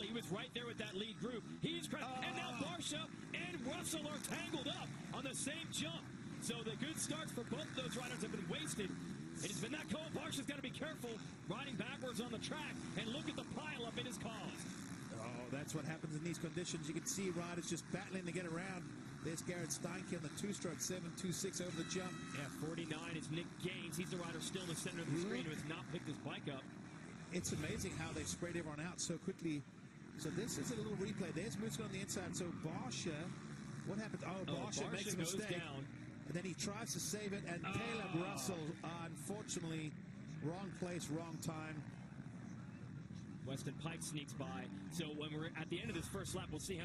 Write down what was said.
He was right there with that lead group. He's cra- Oh. and now Barcia and Russell are tangled up on the same jump. So the good starts for both of those riders have been wasted. It has been that cold. Barcia's got to be careful riding backwards on the track and look at the pile up in his cause. Oh, that's what happens in these conditions. You can see riders just battling to get around. There's Garrett Steinke on the two-stroke 7.26 over the jump. Yeah, 49 is Nick Gaines. He's the rider still in the center of the screen who has not picked his bike up. It's amazing how they spread everyone out so quickly. So this is a little replay. There's Muska on the inside. So Barcia, what happened? Oh, Oh, Barcia, Barcia makes a mistake. down. And then he tries to save it. And Oh. Caleb Russell, uh, unfortunately, wrong place, wrong time. Weston Peick sneaks by. So when we're at the end of this first lap, we'll see how